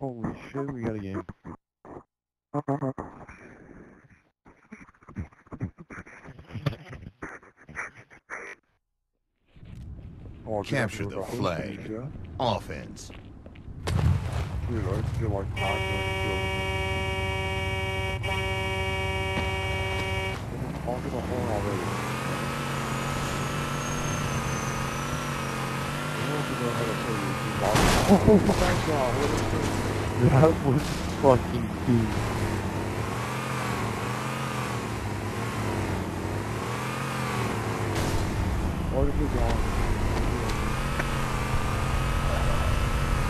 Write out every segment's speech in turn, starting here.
Holy shit, we got a game. Oh, Capture the flag. Yeah. Offense. Dude, I feel like nine million kills. Honking the horn already. I don't even know how to tell you. It's loud. Oh, thank God. What is this? That was fucking deep. Why is it gone?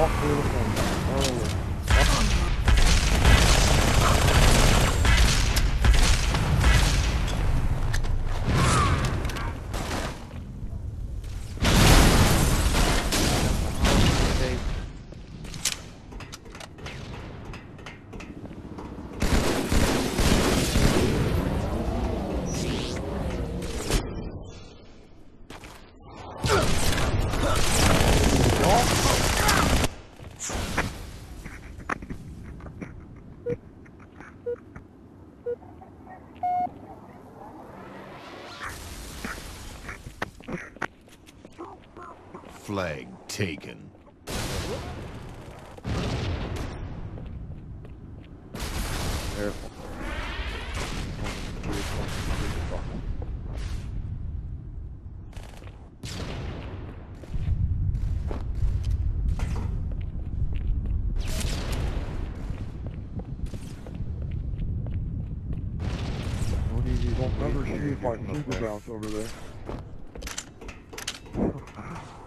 Oh, beautiful. Oh. Flag taken. Over there.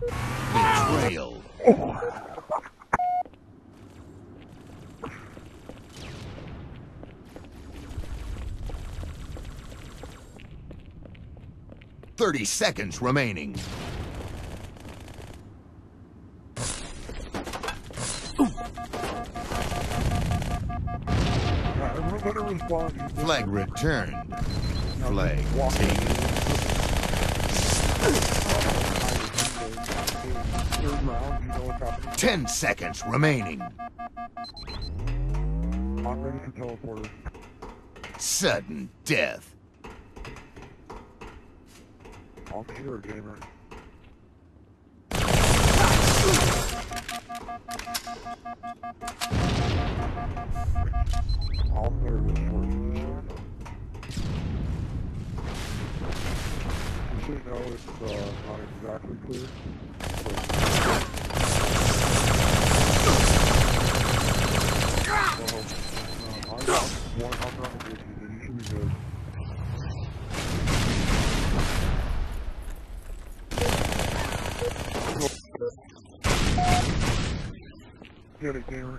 Betrayal. Thirty seconds remaining. Flag returned. Flag taken. Ten seconds remaining. For teleporter. Sudden death. I'm here, gamer. I'll this you. You should know it's uh, not exactly clear. But, so, uh, I got one I'm not with you, then you should be good. Get it, gamer.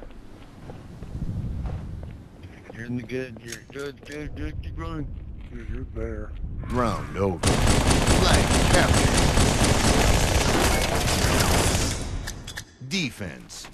You're in the good, you're good, good, good, keep running. Dude, you're there. Round over. Flag captured. Defense.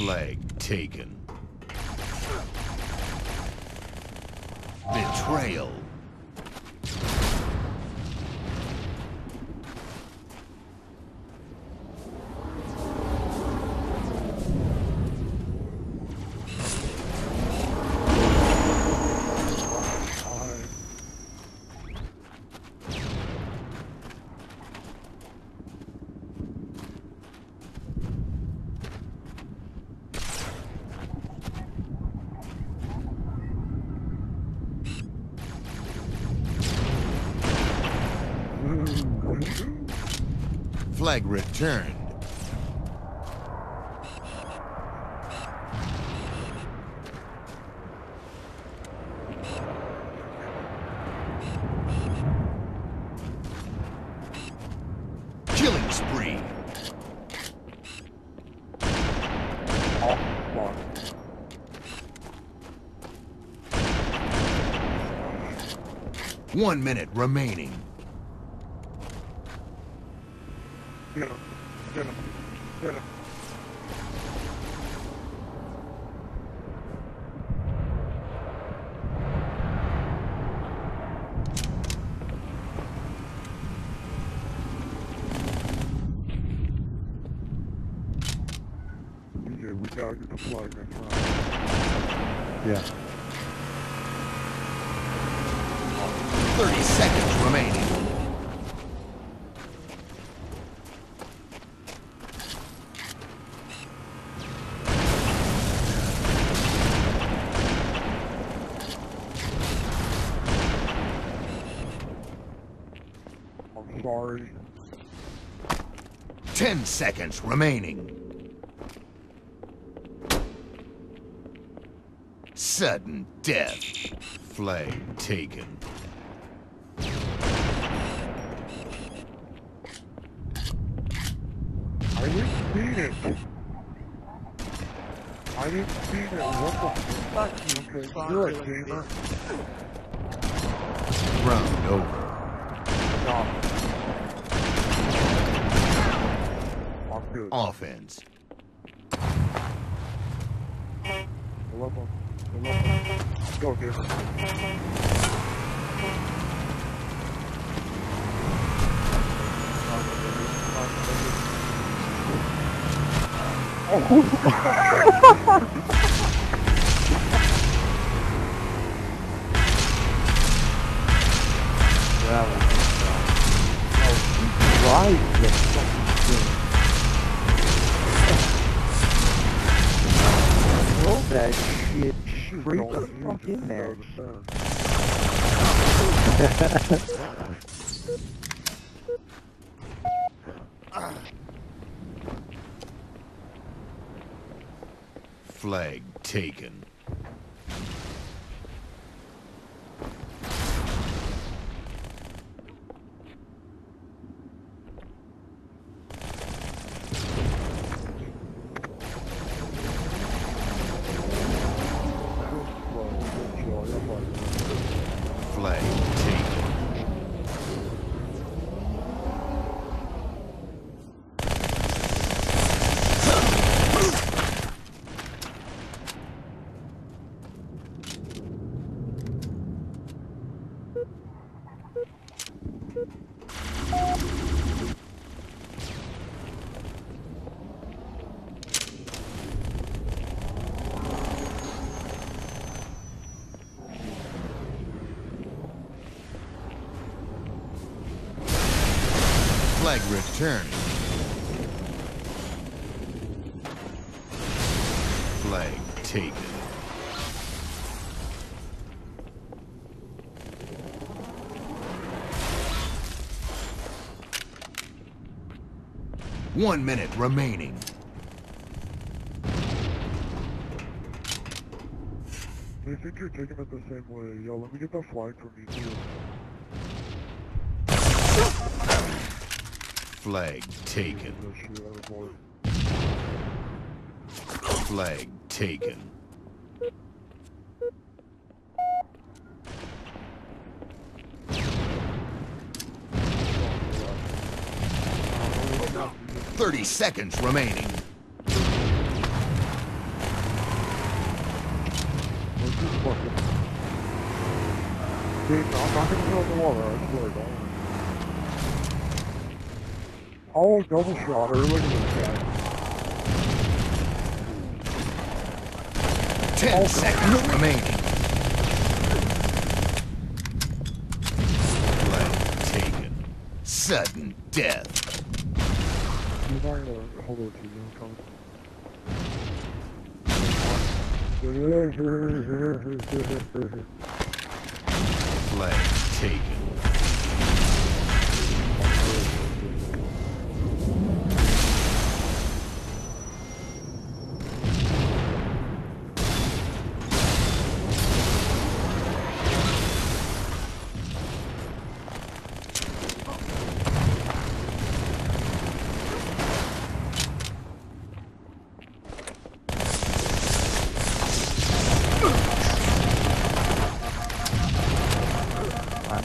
Flag taken. Betrayal. Flag returned. Killing spree. One minute remaining. Get him. Get him. We gotta the flag next round. Yeah. 30 seconds remaining. I'm sorry. 10 seconds remaining. Sudden death. Flag taken. I didn't see it. I didn't see it. What the fuck? Okay, you're a gamer. Round over. No. I'm good. Offense. Go, gamer. That Shoot, the fuck in there. Flag taken. Flag taken. Returned. Flag taken. One minute remaining. They think you're taking it the same way. Yo, let me get that flag from you too. Flag taken. Flag taken. Thirty seconds remaining. Dude, I'm not gonna on the wall there, I swear. Oh, double shot her, look at this guy. Ten oh, seconds remaining. Flag taken. Sudden death. He's not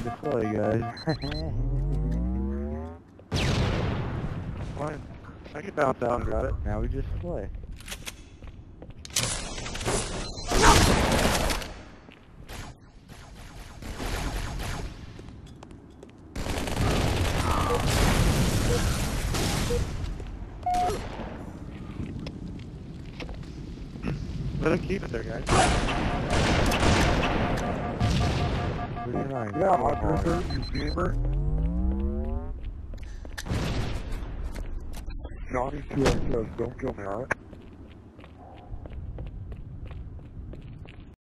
play, guys. Fine. I can bounce out and grab it. now we just play. Let him keep it there, guys. Nice. Yeah, my brother, you gamer. Johnny TXS, don't kill me, alright?